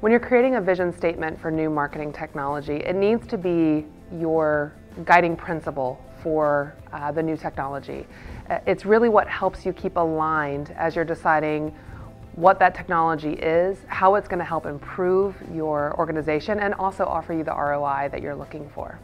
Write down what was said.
When you're creating a vision statement for new marketing technology, it needs to be your guiding principle for uh, the new technology. Uh, it's really what helps you keep aligned as you're deciding what that technology is, how it's going to help improve your organization, and also offer you the ROI that you're looking for.